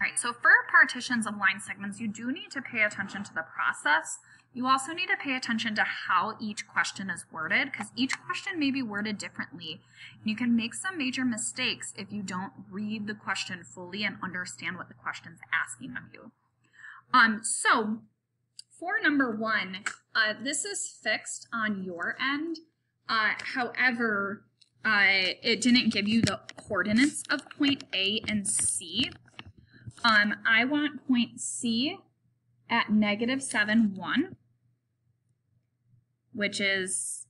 All right, so for partitions of line segments, you do need to pay attention to the process. You also need to pay attention to how each question is worded because each question may be worded differently. And you can make some major mistakes if you don't read the question fully and understand what the question's asking of you. Um, so for number one, uh, this is fixed on your end. Uh, however, uh, it didn't give you the coordinates of point A and C. Um, I want point C at negative 7, 1, which is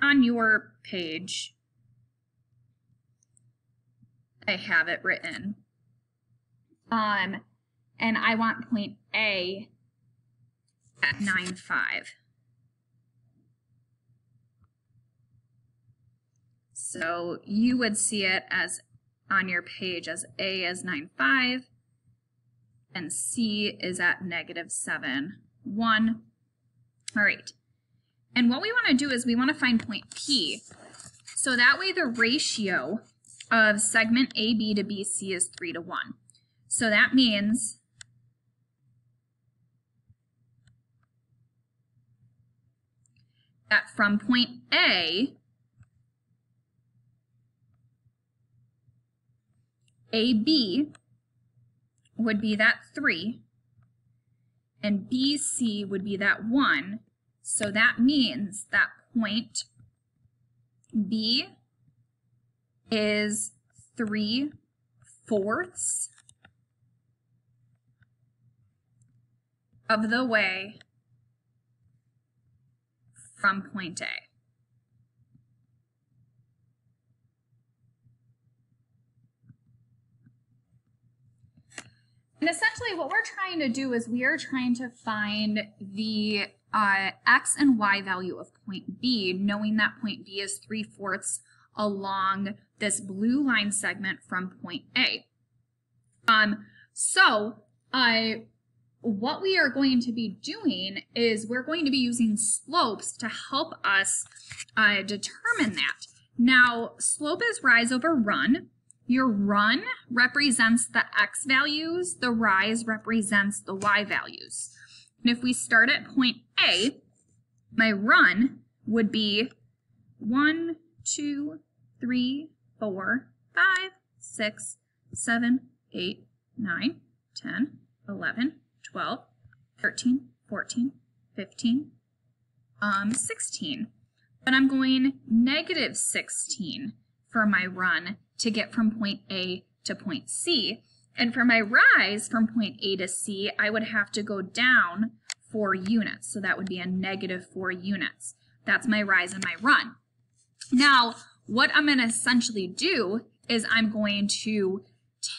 on your page. I have it written. Um, and I want point A at 9, 5. So you would see it as on your page as A is 9, 5, and C is at negative 7, 1. All right. And what we want to do is we want to find point P. So that way the ratio of segment AB to BC is 3 to 1. So that means that from point A, AB would be that 3, and BC would be that 1. So that means that point B is 3 fourths of the way from point A. And essentially what we're trying to do is we are trying to find the uh, x and y value of point B, knowing that point B is 3 fourths along this blue line segment from point A. Um, so uh, what we are going to be doing is we're going to be using slopes to help us uh, determine that. Now, slope is rise over run. Your run represents the x values, the rise represents the y values. And if we start at point A, my run would be 1, 2, 3, 4, 5, 6, 7, 8, 9, 10, 11, 12, 13, 14, 15, um, 16. But I'm going negative 16 for my run to get from point A to point C. And for my rise from point A to C, I would have to go down four units. So that would be a negative four units. That's my rise and my run. Now, what I'm going to essentially do is I'm going to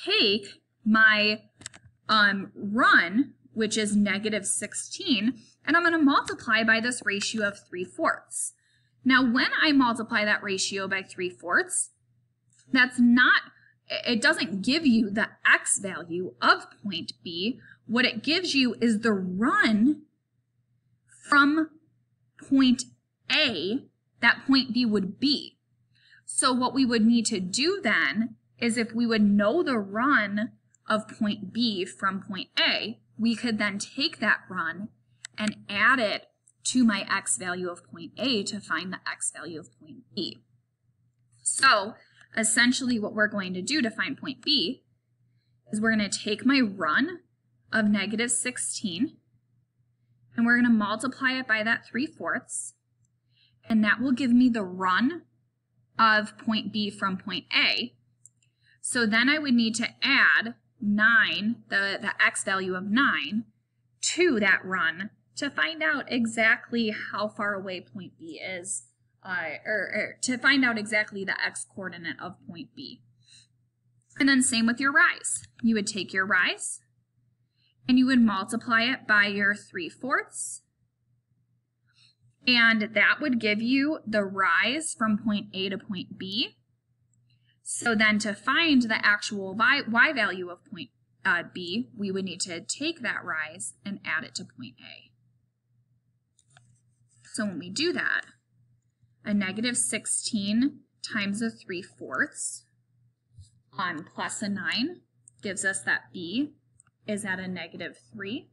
take my um, run, which is negative 16, and I'm going to multiply by this ratio of 3 fourths. Now, when I multiply that ratio by 3 fourths, that's not, it doesn't give you the x value of point B. What it gives you is the run from point A that point B would be. So what we would need to do then is if we would know the run of point B from point A, we could then take that run and add it to my x value of point A to find the x value of point B. So essentially what we're going to do to find point B is we're going to take my run of negative 16 and we're going to multiply it by that 3 fourths and that will give me the run of point B from point A. So then I would need to add 9, the, the x value of 9, to that run to find out exactly how far away point B is uh, or, or to find out exactly the x coordinate of point B. And then same with your rise. You would take your rise and you would multiply it by your 3 fourths. And that would give you the rise from point A to point B. So then to find the actual y, y value of point uh, B, we would need to take that rise and add it to point A. So when we do that, a negative 16 times a 3 fourths on plus a 9 gives us that b is at a negative 3.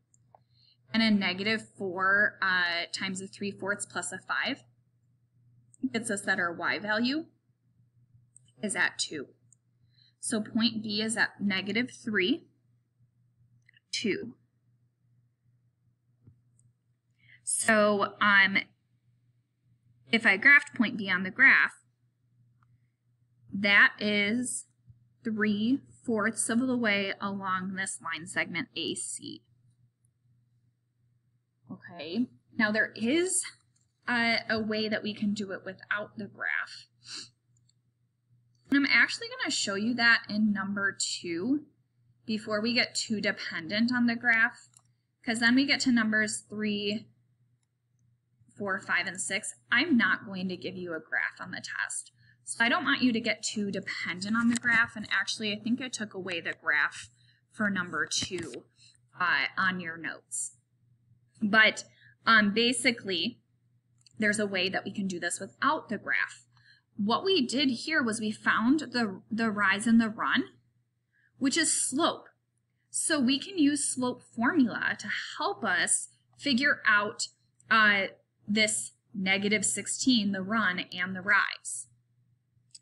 And a negative 4 uh, times a 3 fourths plus a 5 gets us that our y value is at 2. So point B is at negative 3, 2. So um, if I graphed point B on the graph, that is 3 fourths of the way along this line segment AC. Okay, now there is a, a way that we can do it without the graph. And I'm actually going to show you that in number two before we get too dependent on the graph, because then we get to numbers three, four, five, and six. I'm not going to give you a graph on the test. So I don't want you to get too dependent on the graph, and actually I think I took away the graph for number two uh, on your notes. But um, basically, there's a way that we can do this without the graph. What we did here was we found the, the rise and the run, which is slope. So we can use slope formula to help us figure out uh, this negative 16, the run and the rise.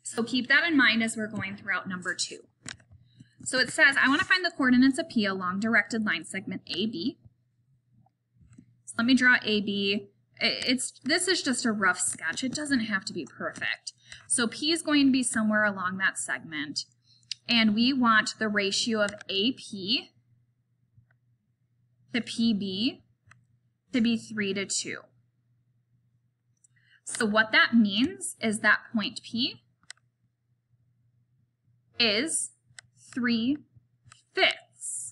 So keep that in mind as we're going throughout number two. So it says, I want to find the coordinates of P along directed line segment AB. So let me draw AB. It's This is just a rough sketch. It doesn't have to be perfect. So P is going to be somewhere along that segment. And we want the ratio of AP to PB to be 3 to 2. So what that means is that point P is 3 fifths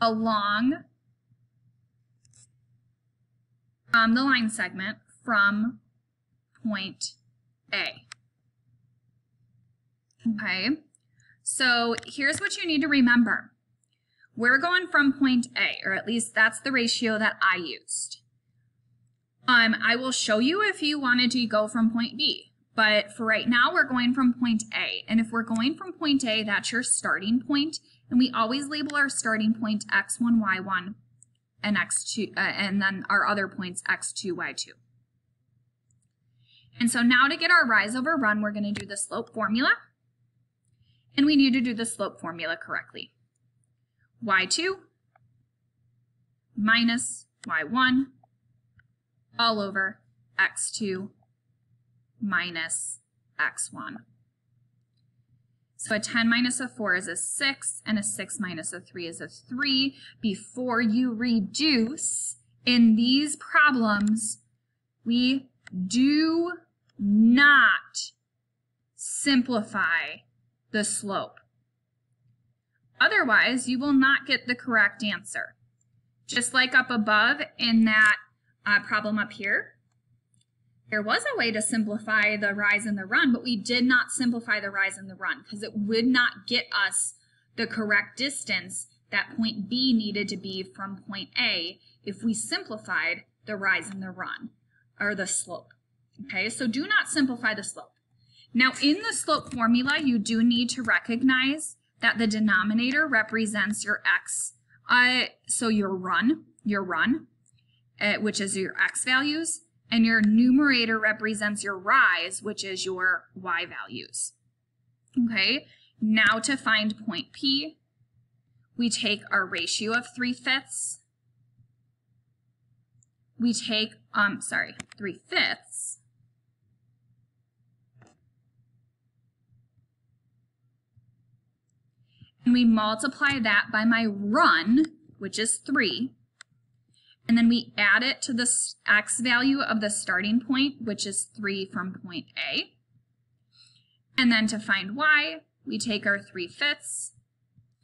along um, the line segment from point A. Okay, so here's what you need to remember. We're going from point A, or at least that's the ratio that I used. Um, I will show you if you wanted to go from point B. But for right now, we're going from point A. And if we're going from point A, that's your starting. And we always label our starting point x1, y1, and x2, uh, and then our other points x2, y2. And so now to get our rise over run, we're going to do the slope formula. And we need to do the slope formula correctly. Y2 minus y1 all over x2 minus x1. So a 10 minus a 4 is a 6, and a 6 minus a 3 is a 3. Before you reduce in these problems, we do not simplify the slope. Otherwise, you will not get the correct answer. Just like up above in that uh, problem up here, there was a way to simplify the rise and the run, but we did not simplify the rise and the run because it would not get us the correct distance that point B needed to be from point A if we simplified the rise and the run, or the slope. Okay, so do not simplify the slope. Now in the slope formula, you do need to recognize that the denominator represents your x, uh, so your run, your run, uh, which is your x values, and your numerator represents your rise, which is your y values. Okay, now to find point P, we take our ratio of 3 fifths, we take, um, sorry, 3 fifths, and we multiply that by my run, which is 3, and then we add it to the x value of the starting point, which is 3 from point A. And then to find y, we take our 3 fifths,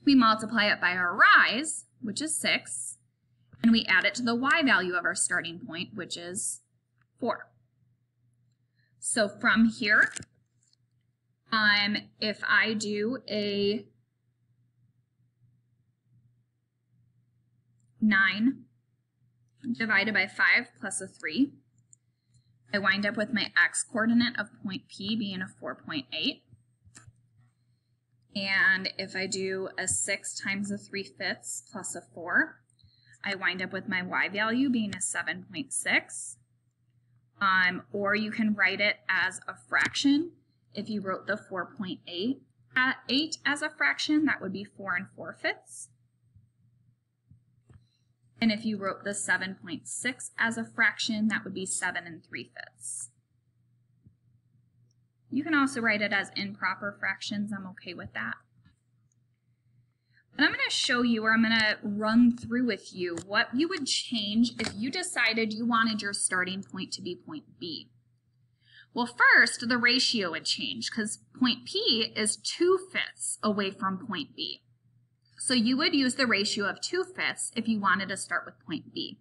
we multiply it by our rise, which is 6, and we add it to the y value of our starting point, which is 4. So from here, um, if I do a 9 divided by 5 plus a 3. I wind up with my x coordinate of point P being a 4.8. And if I do a 6 times a 3 fifths plus a 4, I wind up with my y value being a 7.6. Um, or you can write it as a fraction. If you wrote the 4.8 at 8 as a fraction, that would be 4 and 4 fifths. And if you wrote the 7.6 as a fraction, that would be 7 and 3 fifths. You can also write it as improper fractions. I'm okay with that. But I'm going to show you, or I'm going to run through with you, what you would change if you decided you wanted your starting point to be point B. Well, first, the ratio would change because point P is 2 fifths away from point B. So you would use the ratio of 2 fifths if you wanted to start with point B.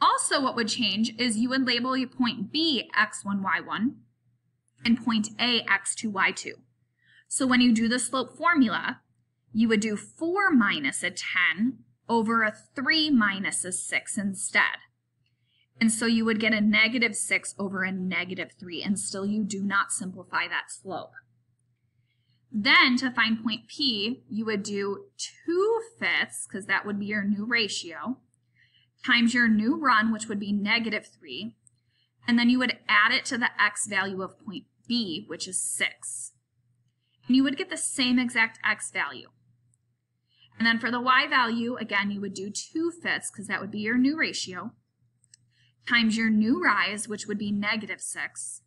Also, what would change is you would label your point B x1, y1 and point A x2, y2. So when you do the slope formula, you would do 4 minus a 10 over a 3 minus a 6 instead. And so you would get a negative 6 over a negative 3, and still you do not simplify that slope. Then to find point P, you would do 2 fifths, because that would be your new ratio, times your new run, which would be negative 3, and then you would add it to the x value of point B, which is 6. And you would get the same exact x value. And then for the y value, again, you would do 2 fifths, because that would be your new ratio, times your new rise, which would be negative 6,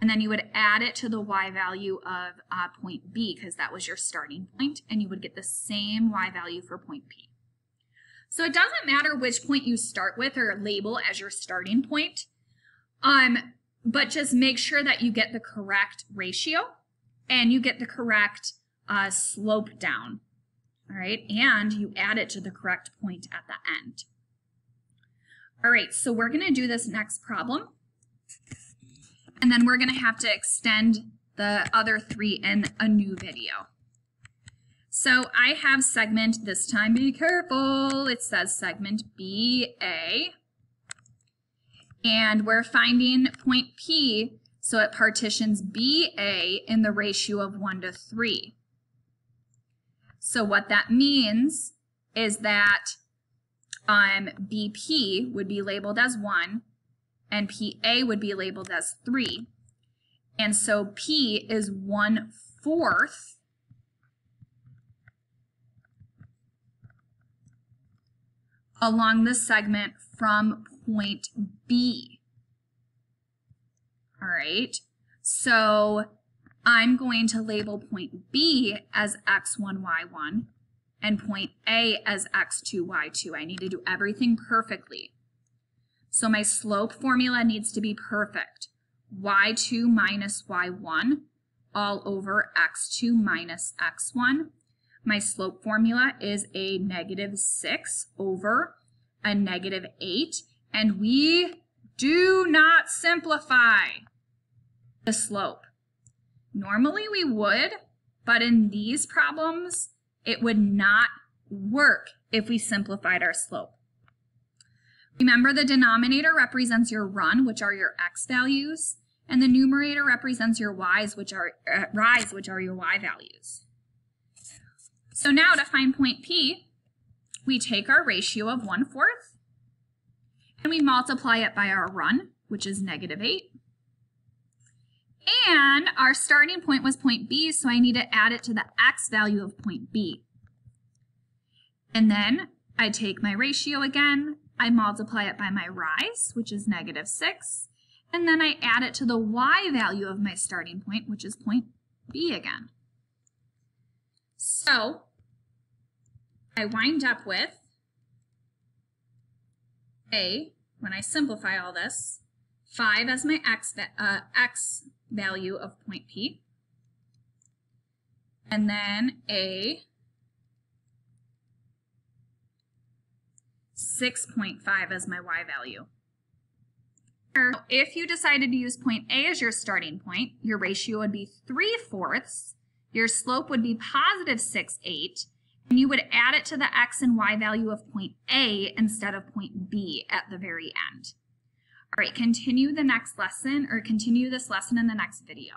and then you would add it to the y value of uh, point B because that was your starting point, and you would get the same y value for point P. So it doesn't matter which point you start with or label as your starting point, um, but just make sure that you get the correct ratio and you get the correct uh, slope down, all right? And you add it to the correct point at the end. All right, so we're gonna do this next problem. And then we're going to have to extend the other three in a new video. So I have segment, this time be careful, it says segment BA. And we're finding point P, so it partitions BA in the ratio of 1 to 3. So what that means is that um, BP would be labeled as 1, and PA would be labeled as 3. And so P is 1 fourth along the segment from point B. All right, so I'm going to label point B as x1, y1 and point A as x2, y2. I need to do everything perfectly. So my slope formula needs to be perfect. y2 minus y1 all over x2 minus x1. My slope formula is a negative 6 over a negative 8. And we do not simplify the slope. Normally we would, but in these problems, it would not work if we simplified our slope. Remember the denominator represents your run, which are your x values, and the numerator represents your y's, which are uh, rise, which are your y values. So now to find point P, we take our ratio of 1 fourth, and we multiply it by our run, which is negative 8. And our starting point was point B, so I need to add it to the x value of point B. And then I take my ratio again, I multiply it by my rise, which is negative 6, and then I add it to the y value of my starting point, which is point B again. So I wind up with A, when I simplify all this, 5 as my x, uh, x value of point P, and then A 6.5 as my y value. If you decided to use point A as your starting point, your ratio would be 3 fourths, your slope would be positive 6 8, and you would add it to the x and y value of point A instead of point B at the very end. All right, continue the next lesson or continue this lesson in the next video.